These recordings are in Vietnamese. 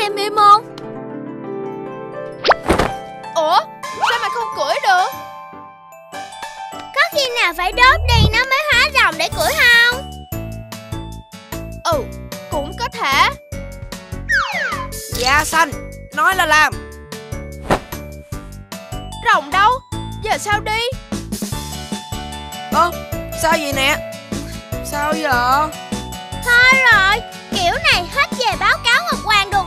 em im không? Ủa sao mà không cưỡi được? Có khi nào phải đốt đi nó mới hóa rồng để cưỡi không? Ừ cũng có thể. Da xanh. Nói là làm. Rồng đâu? Giờ sao đi? Ơ sao vậy nè? Sao vậy? Thôi rồi Kiểu này hết về báo cáo Ngọc Hoàng được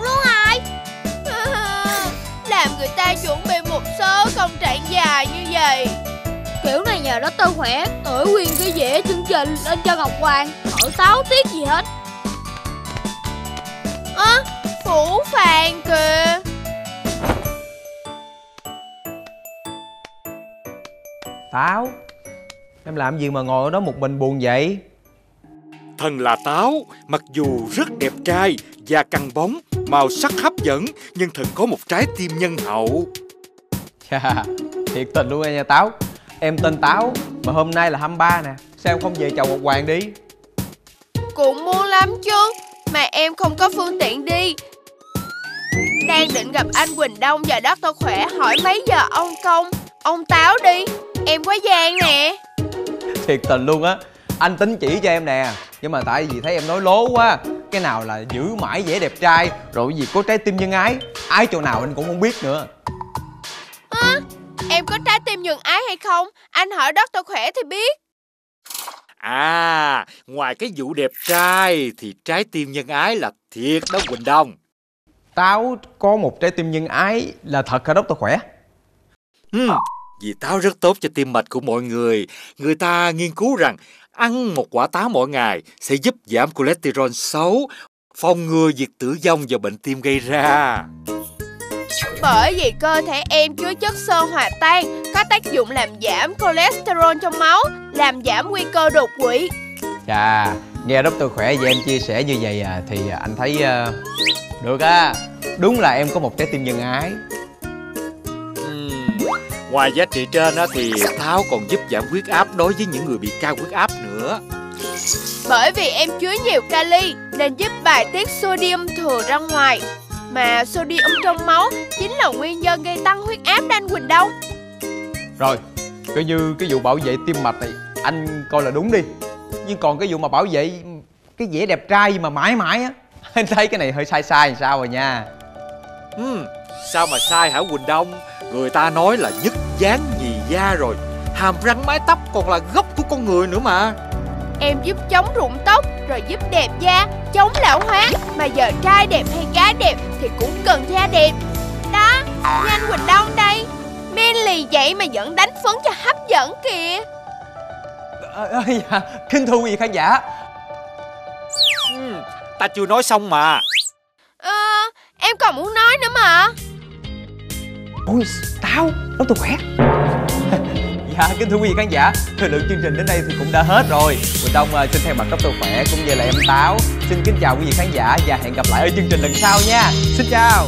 Tư khỏe Gửi nguyên cái dĩa chương trình lên cho Ngọc Hoàng. Khỏi táo tiếc gì hết. Ơ Phủ phàng kìa. Táo Em làm gì mà ngồi ở đó một mình buồn vậy? Thần là táo, mặc dù rất đẹp trai, da căng bóng, màu sắc hấp dẫn, nhưng thần có một trái tim nhân hậu. Chà, thiệt tình luôn em nha Táo Em tên Táo Mà hôm nay là 23 nè. Sao em không về chầu Ngọc Hoàng đi? Cũng muốn lắm chứ Mà em không có phương tiện đi. Đang định gặp anh Quỳnh Đông và Dr. Khỏe. Hỏi mấy giờ ông công Ông Táo đi. Em quá gian nè. Thiệt tình luôn á. Anh tính chỉ cho em nè. Nhưng mà tại vì thấy em nói lố quá. Cái nào là giữ mãi vẻ đẹp trai Rồi gì có trái tim nhân ái. Ái chỗ nào anh cũng không biết nữa Em có trái tim nhân ái hay không Anh hỏi Dr. Khỏe thì biết À, ngoài cái vụ đẹp trai thì trái tim nhân ái là thiệt đó Quỳnh Đông. Táo có một trái tim nhân ái là thật hả Dr. Khỏe Ừ, vì táo rất tốt cho tim mạch của mọi người. Người ta nghiên cứu rằng ăn một quả táo mỗi ngày sẽ giúp giảm cholesterol xấu, phòng ngừa việc tử vong do bệnh tim gây ra. Bởi vì cơ thể em chứa chất xơ hòa tan Có tác dụng làm giảm cholesterol trong máu Làm giảm nguy cơ đột quỵ Chà, nghe Dr. Khỏe và em chia sẻ như vậy à Thì anh thấy uh, được á Đúng là em có một trái tim nhân ái Ừm, Ngoài giá trị trên á, thì táo còn giúp giảm huyết áp đối với những người bị cao huyết áp nữa. Bởi vì em chứa nhiều kali Nên giúp bài tiết sodium thừa ra ngoài Mà sodium trong máu? Chính là nguyên nhân gây tăng huyết áp đó anh Quỳnh Đông Rồi, coi như cái vụ bảo vệ tim mạch này Anh coi là đúng đi. Nhưng còn cái vụ mà bảo vệ cái vẻ đẹp trai mà mãi mãi á Anh thấy cái này hơi sai sai làm sao rồi nha. Ừm, sao mà sai hả Quỳnh Đông? Người ta nói là nhất dáng nhì da rồi Hàm răng mái tóc còn là gốc của con người nữa mà Em giúp chống rụng tóc Rồi giúp đẹp da Chống lão hóa. Mà giờ trai đẹp hay gái đẹp Thì cũng cần da đẹp. Đó Như anh Quỳnh Đông đây. Men lì vậy mà vẫn đánh phấn cho hấp dẫn kìa. À, à, dạ, Kính thưa quý vị khán giả. Ừm, Ta chưa nói xong mà. Ờ Em còn muốn nói nữa mà. Ôi, tao, nó tôi khỏe Dạ, kính thưa quý vị khán giả Thời lượng chương trình đến đây thì cũng đã hết rồi. Quỳnh Đông uh, xin thay mặt cấp tôi khỏe cũng như là em Táo Xin kính chào quý vị khán giả và hẹn gặp lại ở chương trình lần sau nha. Xin chào.